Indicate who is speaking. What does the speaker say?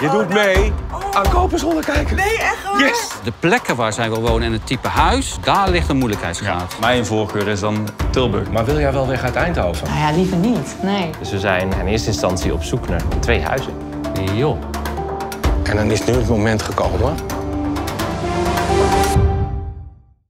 Speaker 1: Je doet oh, mee oh. aan kopen zonder kijken.
Speaker 2: Nee, echt waar?
Speaker 1: Yes!
Speaker 3: De plekken waar zij wil wonen en het type huis, daar ligt een moeilijkheidsgraad.
Speaker 4: Mijn voorkeur is dan Tilburg.
Speaker 1: Maar wil jij wel weg uit Eindhoven?
Speaker 5: Nou ja, liever niet. Nee.
Speaker 6: Dus we zijn in eerste instantie op zoek naar twee huizen.
Speaker 3: Joh.
Speaker 1: En dan is nu het moment gekomen